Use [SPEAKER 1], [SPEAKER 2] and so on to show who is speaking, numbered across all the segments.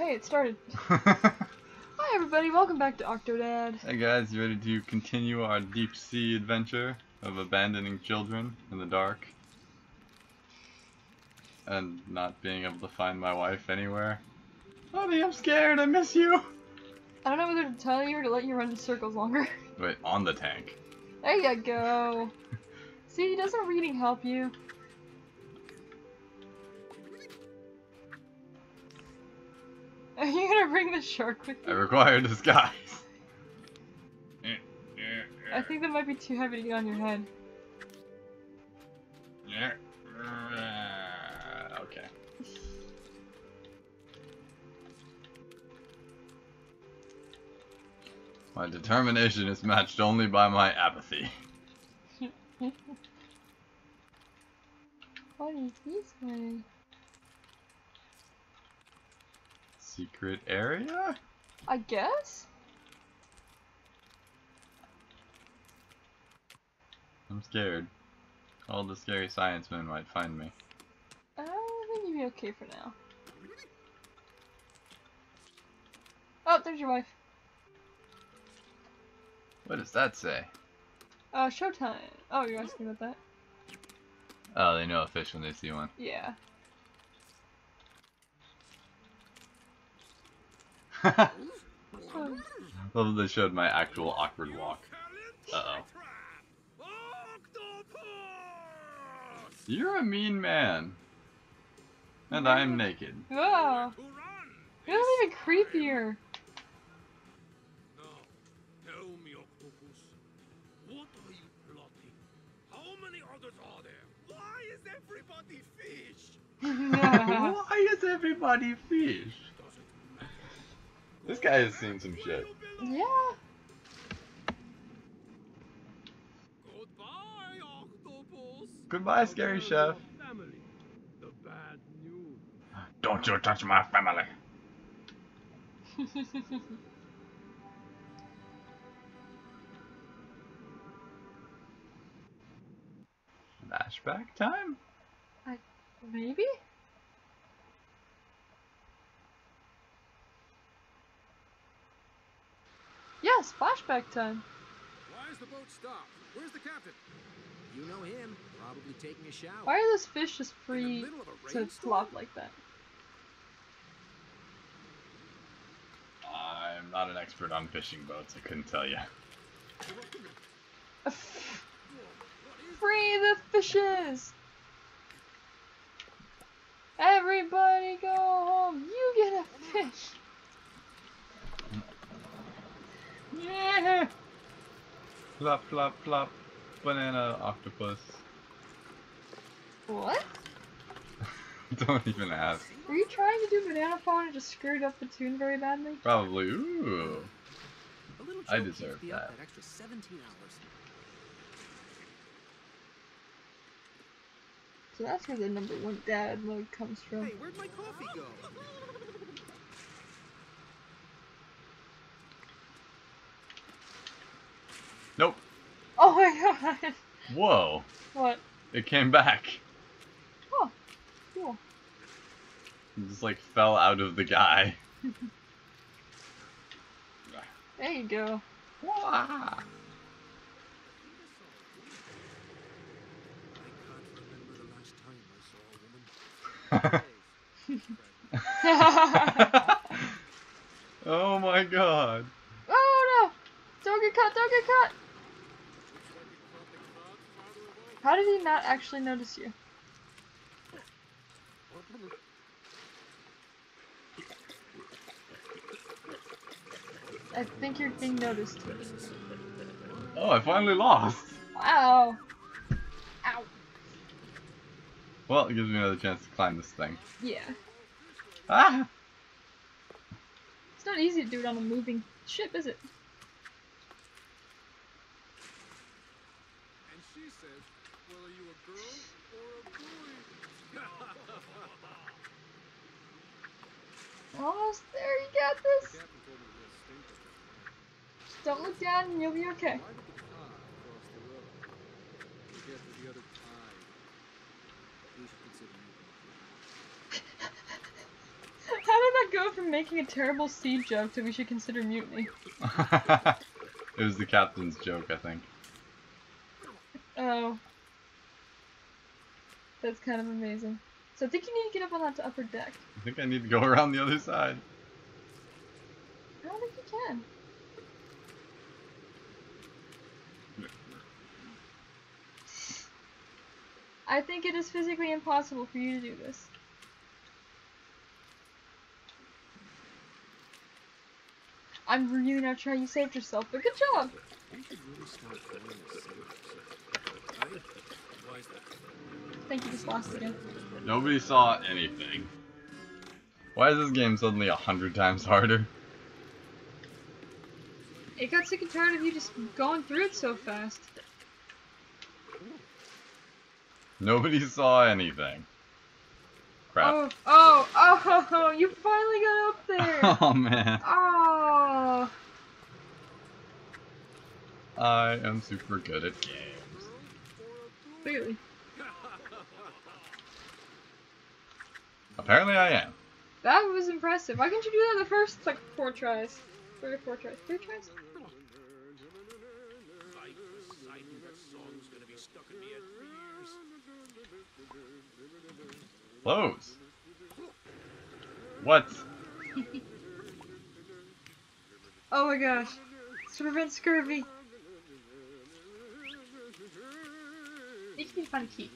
[SPEAKER 1] hey, it started. Hi everybody, welcome back to Octodad.
[SPEAKER 2] hey guys, you ready to continue our deep sea adventure of abandoning children in the dark? And not being able to find my wife anywhere? Honey, I'm scared, I miss you!
[SPEAKER 1] I don't know whether to tell you or to let you run in circles longer.
[SPEAKER 2] Wait, on the tank.
[SPEAKER 1] There you go. See, doesn't reading help you? Are you gonna bring the shark with you?
[SPEAKER 2] I require disguise.
[SPEAKER 1] I think that might be too heavy to get on your head.
[SPEAKER 2] Uh, okay. My determination is matched only by my apathy.
[SPEAKER 1] What is this way?
[SPEAKER 2] Secret area?
[SPEAKER 1] I guess?
[SPEAKER 2] I'm scared. All the scary science men might find me.
[SPEAKER 1] I think you'd be okay for now. Oh, there's your wife.
[SPEAKER 2] What does that say?
[SPEAKER 1] Uh, showtime. Oh, you're asking about that?
[SPEAKER 2] Oh, they know a fish when they see one.
[SPEAKER 1] Yeah.
[SPEAKER 2] Love that they showed my actual awkward walk. Uh oh. You're a mean man. And I'm naked.
[SPEAKER 1] Wow. You're even creepier.
[SPEAKER 3] Now, tell me, Octopus, what are you plotting? How many others are there? Why is everybody fish?
[SPEAKER 2] Why is everybody fish?
[SPEAKER 3] Doesn't matter.
[SPEAKER 2] This guy has seen some shit.
[SPEAKER 1] yeah.
[SPEAKER 3] Goodbye, Octopus.
[SPEAKER 2] Goodbye, scary chef.
[SPEAKER 3] Family. The bad news.
[SPEAKER 2] Don't you touch my family. Flashback time?
[SPEAKER 1] Maybe? Yes, flashback time.
[SPEAKER 3] Why is the boat stopped? Where's the captain?
[SPEAKER 4] You know him, probably taking a shower.
[SPEAKER 1] Why are those fish just free
[SPEAKER 3] middle of a
[SPEAKER 1] to flop like that?
[SPEAKER 2] I'm not an expert on fishing boats, I couldn't tell you.
[SPEAKER 1] Free the fishes! Everybody go home! You get a fish!
[SPEAKER 2] Yeah! Flop, flop, plop. Banana octopus.
[SPEAKER 1] What?
[SPEAKER 2] Don't even ask.
[SPEAKER 1] Were you trying to do banana phone and just screwed up the tune very badly?
[SPEAKER 2] Probably. Ooh.
[SPEAKER 4] A
[SPEAKER 2] I deserve that.
[SPEAKER 4] that extra 17 hours.
[SPEAKER 1] So that's where the number one dad mode comes from.
[SPEAKER 4] Hey, where'd my coffee go?
[SPEAKER 2] Nope.
[SPEAKER 1] Oh my god!
[SPEAKER 2] Whoa.
[SPEAKER 1] What?
[SPEAKER 2] It came back.
[SPEAKER 1] Oh, cool.
[SPEAKER 2] It just like fell out of the guy.
[SPEAKER 1] There you go.
[SPEAKER 2] Wah.
[SPEAKER 4] I can't remember the last time I saw a woman.
[SPEAKER 2] oh my god.
[SPEAKER 1] oh no! Don't get cut, Don't get caught! How did he not actually notice you? I think you're being noticed.
[SPEAKER 2] Oh, I finally lost.
[SPEAKER 1] Wow! Ow!
[SPEAKER 2] Well, it gives me another chance to climb this thing.
[SPEAKER 1] Yeah.
[SPEAKER 2] Ah!
[SPEAKER 1] It's not easy to do it on a moving ship, is it?
[SPEAKER 3] And she says, well, are you a girl or a boy?
[SPEAKER 1] Almost there, you got this!
[SPEAKER 3] Captain told me to stink of it.
[SPEAKER 1] Just don't look down and you'll be okay.
[SPEAKER 3] Why did the car cross the river? To get to the other tide.
[SPEAKER 4] You should consider moving.
[SPEAKER 1] How did that go from making a terrible seed joke that we should consider mutiny.
[SPEAKER 2] it was the captain's joke, I think.
[SPEAKER 1] Oh. That's kind of amazing. So I think you need to get up on that upper deck.
[SPEAKER 2] I think I need to go around the other side.
[SPEAKER 1] I don't think you can. I think it is physically impossible for you to do this. I'm really not sure how you saved yourself, but good job!
[SPEAKER 4] We should really start going this
[SPEAKER 3] Aye. Why is that?
[SPEAKER 1] Thank you, just lost again.
[SPEAKER 2] Nobody saw anything. Why is this game suddenly a hundred times harder?
[SPEAKER 1] It got sick and tired of you just going through it so fast.
[SPEAKER 2] Nobody saw anything. Crap.
[SPEAKER 1] Oh, oh, oh, you finally got up there!
[SPEAKER 2] Oh man.
[SPEAKER 1] oh!
[SPEAKER 2] I am super good at games.
[SPEAKER 1] Clearly.
[SPEAKER 2] Apparently I am.
[SPEAKER 1] That was impressive. Why couldn't you do that the first, like, four tries? Three or four tries? Three tries?
[SPEAKER 3] I decided that song's gonna be stuck in me head for years.
[SPEAKER 2] Close. What?
[SPEAKER 1] Oh my gosh. It's to prevent scurvy. You can find a key.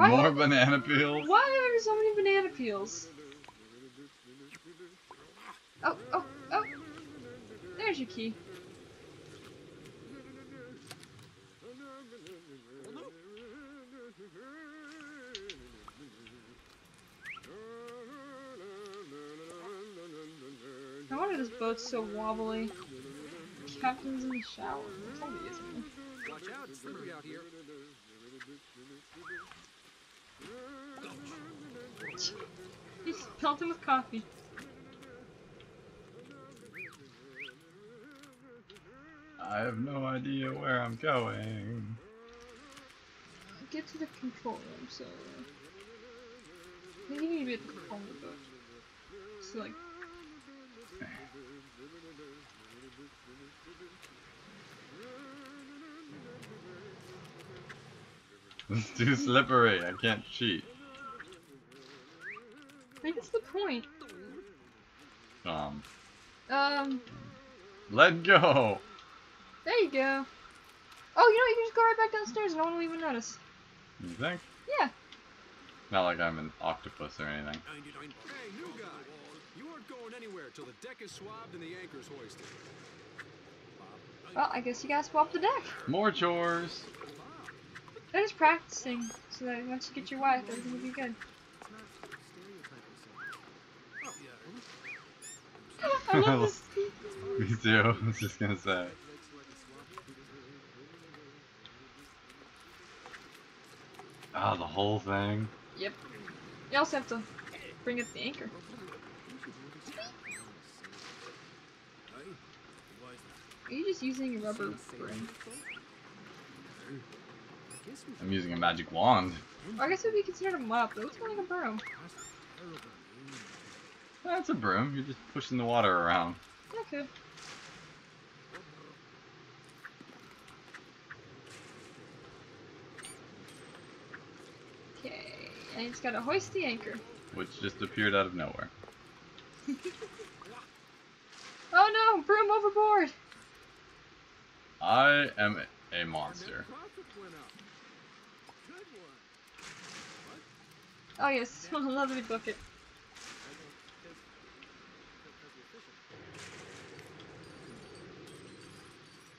[SPEAKER 1] Why-
[SPEAKER 2] More banana peels?
[SPEAKER 1] Why are there so many banana peels? Oh, oh, oh! There's your key. No wonder this boat's so wobbly. Captain's in the shower. Somebody is in there.
[SPEAKER 4] Watch out, it's slippery out here.
[SPEAKER 1] He's pelting with coffee.
[SPEAKER 2] I have no idea where I'm going.
[SPEAKER 1] Get to the control room, so. I think you need to be at the control of the. So, like.
[SPEAKER 2] It's too slippery. I can't cheat.
[SPEAKER 1] I think that's the point.
[SPEAKER 2] Um,
[SPEAKER 1] Um,
[SPEAKER 2] let go.
[SPEAKER 1] there you go. Oh, you know, you can just go right back downstairs and no one will even notice.
[SPEAKER 2] You think?
[SPEAKER 1] Yeah.
[SPEAKER 2] Not like I'm an octopus or anything.
[SPEAKER 4] Hey, new guy! You aren't going anywhere till the deck is swabbed and the anchor's hoisted.
[SPEAKER 1] Well, I guess you gotta swap the deck.
[SPEAKER 2] More chores.
[SPEAKER 1] They're just practicing, so that once you get your wife, everything will be good. I love this.
[SPEAKER 2] Me too. I was just gonna say. Ah, the whole thing.
[SPEAKER 1] Yep. You also have to bring up the anchor.
[SPEAKER 3] Aye. Why is that?
[SPEAKER 1] Are you just using a rubber broom?
[SPEAKER 2] I'm using a magic wand.
[SPEAKER 1] I guess it would be considered a mop, but it's more like a broom.
[SPEAKER 2] That's a broom. You're just pushing the water around.
[SPEAKER 1] Okay. Okay, and it's gotta hoist the anchor.
[SPEAKER 2] Which just appeared out of nowhere.
[SPEAKER 1] Oh no, broom overboard!
[SPEAKER 2] I am a monster.
[SPEAKER 1] Oh yes, a lovely bucket.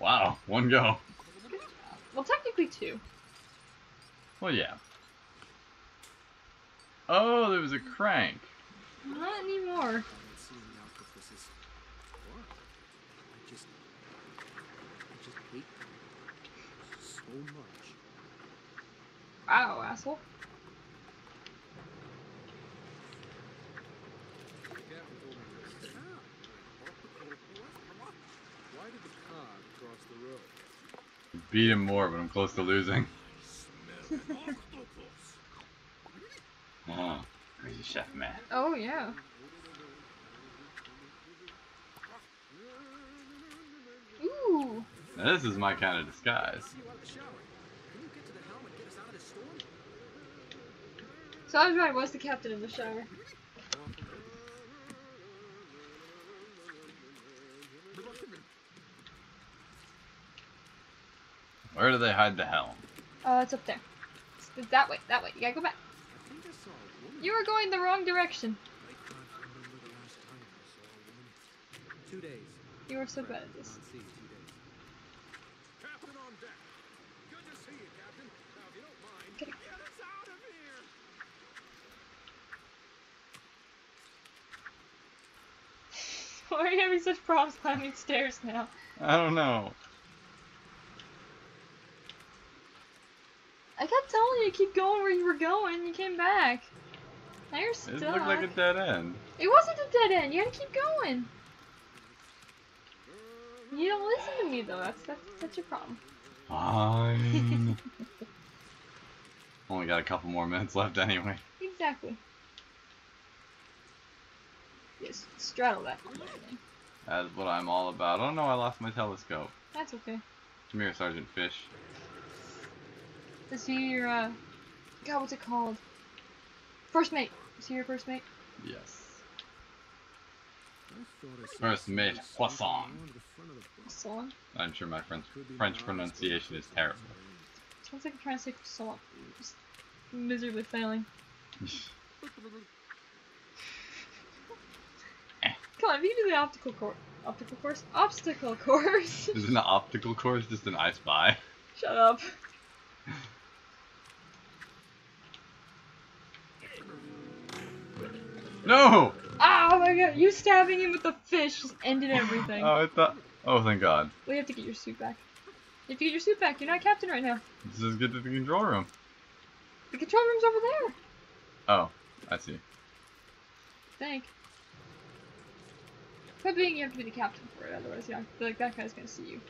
[SPEAKER 2] Wow, one go.
[SPEAKER 1] Well, technically two.
[SPEAKER 2] Well, yeah. Oh, there was a crank.
[SPEAKER 1] Not anymore.
[SPEAKER 4] Wow, the octopuses. What? I just, I just hate them so much.
[SPEAKER 1] Wow, asshole.
[SPEAKER 4] The captain told me this. Why did the cog cross the road?
[SPEAKER 2] Beat him more, but I'm close to losing.
[SPEAKER 3] Octopus!
[SPEAKER 2] Oh, crazy chef man.
[SPEAKER 1] oh yeah. Ooh.
[SPEAKER 2] Now, this is my kind of disguise.
[SPEAKER 4] See you out of the shower. Can you get to the helm and get us out of this storm?
[SPEAKER 1] So I was right. Was the captain in the shower?
[SPEAKER 2] Where do they hide the helm?
[SPEAKER 1] Uh, it's up there. It's, that way. That way. You gotta go back.
[SPEAKER 4] I think I saw a woman.
[SPEAKER 1] You were going the wrong direction.
[SPEAKER 4] I can't remember the last time I saw a woman. Two days.
[SPEAKER 1] You were so bad at this.
[SPEAKER 4] On sea, two days.
[SPEAKER 3] Captain on deck. Good to see you, Captain. Now, if you don't mind,
[SPEAKER 1] Get
[SPEAKER 3] get us out of here.
[SPEAKER 1] Why are you having such problems climbing stairs now?
[SPEAKER 2] I don't know.
[SPEAKER 1] I kept telling you to keep going where you were going. You came back. Now you're stuck.
[SPEAKER 2] It looked like a dead end.
[SPEAKER 1] It wasn't a dead end. You had to keep going. You don't listen to me though. That's that's a problem.
[SPEAKER 2] Fine. Only got a couple more minutes left anyway.
[SPEAKER 1] Exactly. Yes, straddle that.
[SPEAKER 2] That's what I'm all about. Oh no, I lost my telescope.
[SPEAKER 1] That's okay.
[SPEAKER 2] Come here, Sergeant Fish.
[SPEAKER 1] Is he your uh God, what's it called? First mate. Is he your first mate?
[SPEAKER 2] Yes.
[SPEAKER 4] I thought I saw
[SPEAKER 2] First mate,
[SPEAKER 4] somebody
[SPEAKER 2] Poisson.
[SPEAKER 4] sneaking around the front of the boat.
[SPEAKER 1] Song?
[SPEAKER 2] I'm sure my French French pronunciation is terrible.
[SPEAKER 1] Sounds like I'm trying to say croissant. Just miserably failing. Come on, if you can do the optical course. Optical course? Obstacle course!
[SPEAKER 2] Isn't an optical course just an I spy?
[SPEAKER 1] Shut up.
[SPEAKER 2] No!
[SPEAKER 1] Oh my god, you stabbing him with the fish just ended everything.
[SPEAKER 2] Oh, I thought. Oh, thank God.
[SPEAKER 1] we have to get your suit back. You have to get your suit back. You're not captain right now.
[SPEAKER 2] Let's just get to the control room.
[SPEAKER 1] The control room's over there.
[SPEAKER 2] Oh, I see.
[SPEAKER 1] Thank. But being you have to be the captain for it, otherwise, yeah, I feel like that guy's gonna see you.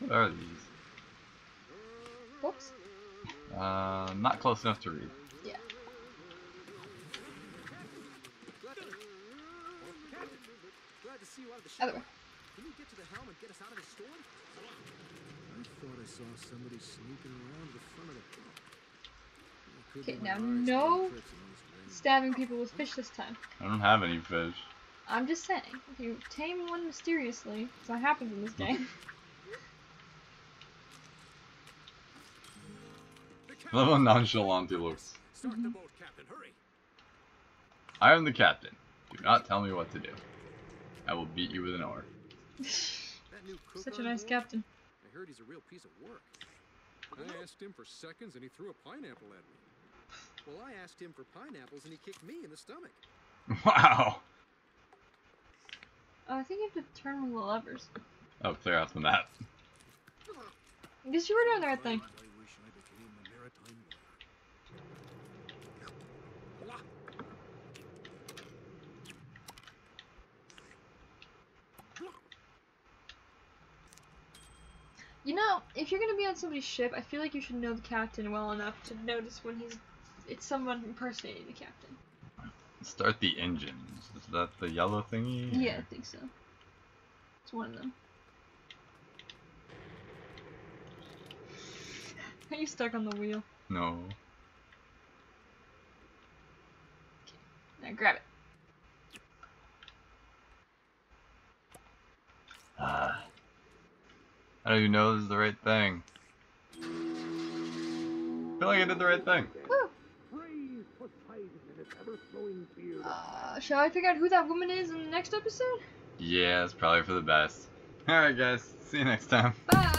[SPEAKER 2] What are these?
[SPEAKER 1] Books?
[SPEAKER 2] Uh, not close enough to read.
[SPEAKER 1] Yeah.
[SPEAKER 4] Glad to, Captain, glad to see you out of the shower.
[SPEAKER 1] Other way.
[SPEAKER 4] Can you get to the helm and get us out of this storm? I thought I saw somebody sneaking around the front of the boat. It could be
[SPEAKER 1] Okay, now no
[SPEAKER 4] tricks on this drain.
[SPEAKER 1] Stabbing people with fish this time.
[SPEAKER 2] I don't have any fish.
[SPEAKER 1] I'm just saying, if you tame one mysteriously, that's what happens in this game.
[SPEAKER 2] Love how
[SPEAKER 3] captain.
[SPEAKER 2] nonchalant he looks.
[SPEAKER 3] Start the boat, Captain. Hurry.
[SPEAKER 2] I am the captain. Do not tell me what to do. I will beat you with an oar.
[SPEAKER 4] That new cook
[SPEAKER 1] Such a nice
[SPEAKER 4] board?
[SPEAKER 1] captain.
[SPEAKER 4] I heard he's a real piece of work.
[SPEAKER 5] I asked him for seconds and he threw a pineapple at me.
[SPEAKER 4] Well, I asked him for pineapples and he kicked me in the stomach.
[SPEAKER 2] Wow!
[SPEAKER 1] Oh, I think you have to turn one of the levers.
[SPEAKER 2] Oh, clear off the map.
[SPEAKER 1] I guess you were doing the right thing.
[SPEAKER 4] I wish I became a maritime lawyer.
[SPEAKER 3] Wah.
[SPEAKER 1] You know, if you're gonna be on somebody's ship, I feel like you should know the captain well enough to notice when he's it's someone impersonating the captain.
[SPEAKER 2] Start the engines. Is that the yellow thingy?
[SPEAKER 1] Yeah, I think so. It's one of them. Are you stuck on the wheel?
[SPEAKER 2] No. Okay.
[SPEAKER 1] Now grab it.
[SPEAKER 2] How do you know this is the right thing? I feel like I did the right thing.
[SPEAKER 1] Woo!
[SPEAKER 3] Praise Poseidon and its ever-flowing beard.
[SPEAKER 1] Uh, shall I figure out who that woman is in the next episode?
[SPEAKER 2] Yeah, it's probably for the best. Alright guys, see you next time.
[SPEAKER 1] Bye!